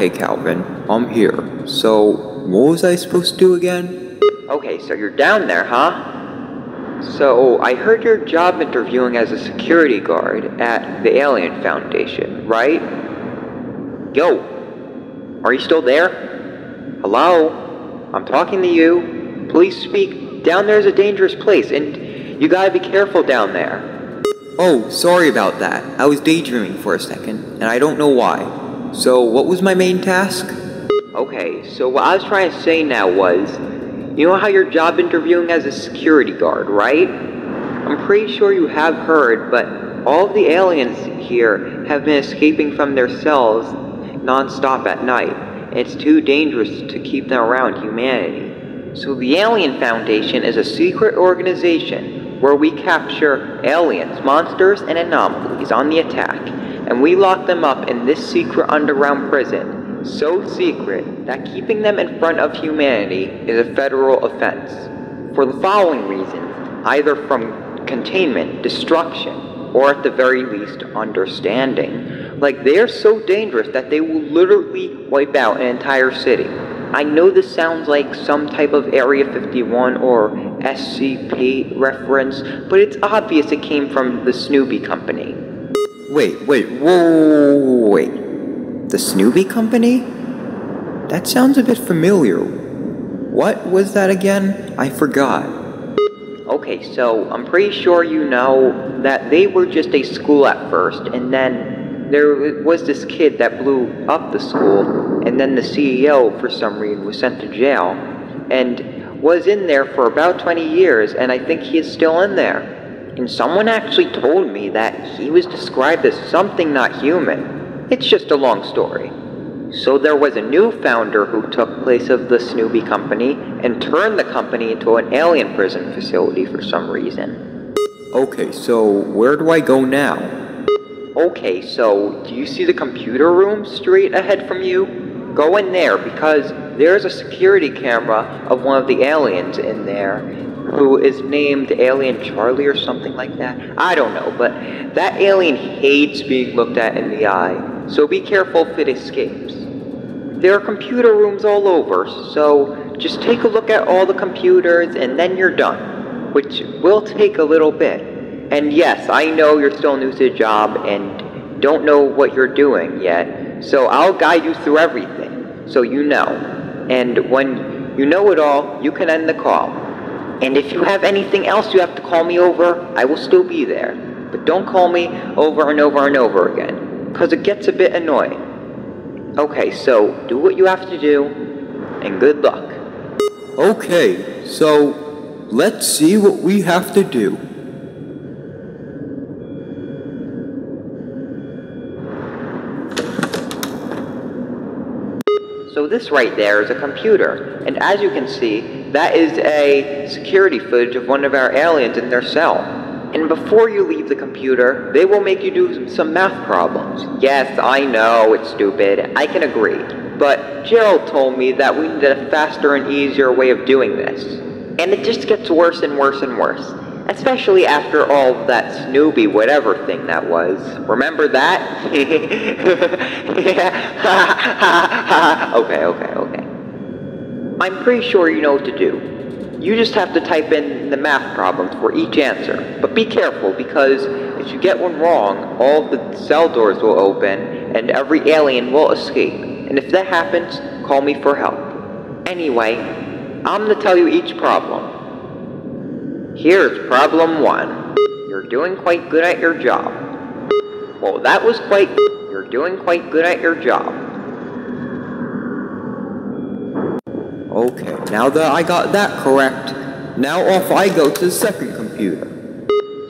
Okay, Calvin, I'm here. So, what was I supposed to do again? Okay, so you're down there, huh? So, I heard you're job interviewing as a security guard at the Alien Foundation, right? Yo, are you still there? Hello? I'm talking to you. Please speak. Down there's a dangerous place, and you gotta be careful down there. Oh, sorry about that. I was daydreaming for a second, and I don't know why. So, what was my main task? Okay, so what I was trying to say now was, you know how you're job interviewing as a security guard, right? I'm pretty sure you have heard, but all the aliens here have been escaping from their cells non-stop at night. It's too dangerous to keep them around humanity. So the Alien Foundation is a secret organization where we capture aliens, monsters, and anomalies on the attack and we lock them up in this secret underground prison, so secret that keeping them in front of humanity is a federal offense. For the following reasons, either from containment, destruction, or at the very least, understanding. Like, they are so dangerous that they will literally wipe out an entire city. I know this sounds like some type of Area 51 or SCP reference, but it's obvious it came from the Snooby Company. Wait, wait, whoa, wait. The Snooby Company? That sounds a bit familiar. What was that again? I forgot. Okay, so I'm pretty sure you know that they were just a school at first, and then there was this kid that blew up the school, and then the CEO, for some reason, was sent to jail, and was in there for about 20 years, and I think he is still in there. And someone actually told me that he was described as something not human. It's just a long story. So there was a new founder who took place of the Snooby Company and turned the company into an alien prison facility for some reason. Okay, so where do I go now? Okay, so do you see the computer room straight ahead from you? Go in there because there's a security camera of one of the aliens in there who is named Alien Charlie or something like that. I don't know, but that alien hates being looked at in the eye, so be careful if it escapes. There are computer rooms all over, so just take a look at all the computers and then you're done, which will take a little bit. And yes, I know you're still new to the job and don't know what you're doing yet, so I'll guide you through everything, so you know. And when you know it all, you can end the call. And if you have anything else you have to call me over, I will still be there. But don't call me over and over and over again, because it gets a bit annoying. Okay, so do what you have to do, and good luck. Okay, so let's see what we have to do. So this right there is a computer, and as you can see, that is a security footage of one of our aliens in their cell. And before you leave the computer, they will make you do some math problems. Yes, I know, it's stupid, I can agree. But Gerald told me that we need a faster and easier way of doing this. And it just gets worse and worse and worse. Especially after all that Snooby whatever thing that was. Remember that? okay, okay, okay. I'm pretty sure you know what to do. You just have to type in the math problems for each answer. But be careful, because if you get one wrong, all the cell doors will open, and every alien will escape. And if that happens, call me for help. Anyway, I'm gonna tell you each problem. Here's problem one. You're doing quite good at your job. Well, that was quite... You're doing quite good at your job. Okay, now that I got that correct, now off I go to the second computer.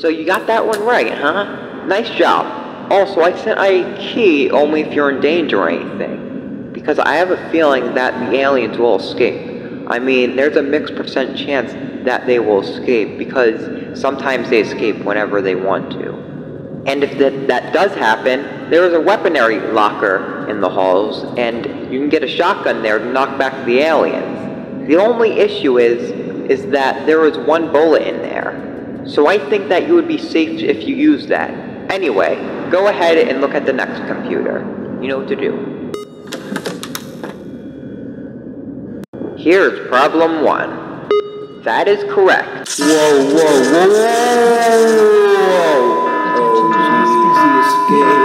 So you got that one right, huh? Nice job. Also, I sent a key only if you're in danger or anything. Because I have a feeling that the aliens will escape. I mean, there's a mixed percent chance that they will escape because sometimes they escape whenever they want to. And if that, that does happen, there is a weaponry locker in the halls, and you can get a shotgun there to knock back the aliens. The only issue is, is that there is one bullet in there. So I think that you would be safe if you use that. Anyway, go ahead and look at the next computer. You know what to do. Here's problem one. That is correct. Whoa, whoa, whoa, whoa! Oh, jeez, he escaped.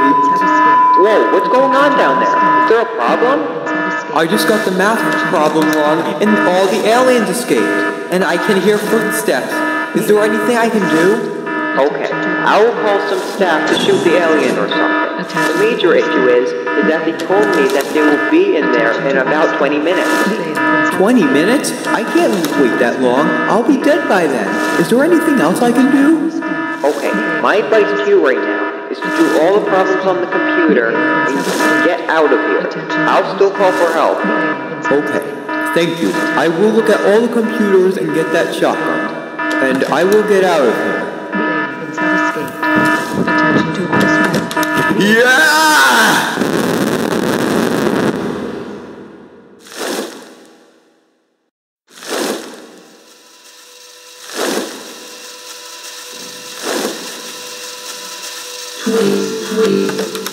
Whoa, what's going on down there? Is there a problem? I just got the math problem wrong, and all the aliens escaped. And I can hear footsteps. Is there anything I can do? Okay, I will call some staff to shoot the alien or something. The major issue is, is that they told me that they will be in there in about 20 minutes. 20 minutes? I can't wait that long. I'll be dead by then. Is there anything else I can do? Okay, my advice to you right now is to do all the problems on the computer and get out of here. I'll still call for help. Okay, thank you. I will look at all the computers and get that shotgun. And I will get out of here. Yeah! Sweet, sweet.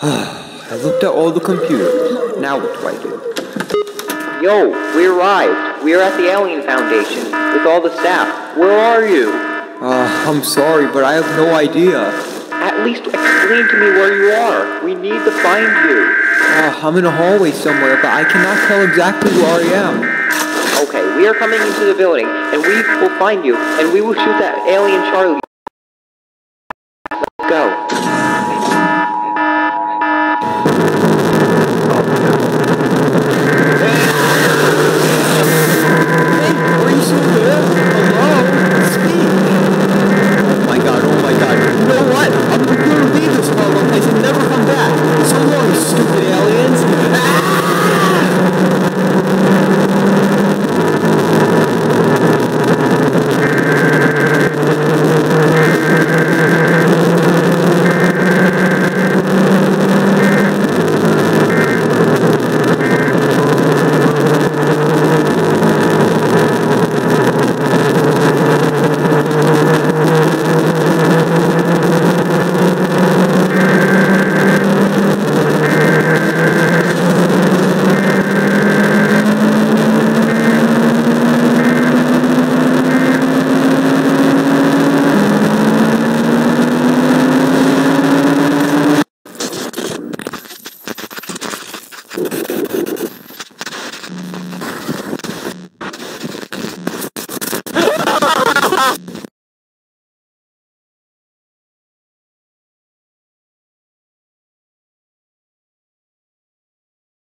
I looked at all the computers. Now what do I do? Yo, we arrived. We are at the Alien Foundation with all the staff. Where are you? Uh, I'm sorry, but I have no idea. At least explain to me where you are. We need to find you. Uh, I'm in a hallway somewhere, but I cannot tell exactly where I am. Okay, we are coming into the building, and we will find you, and we will shoot that alien Charlie. Let's go.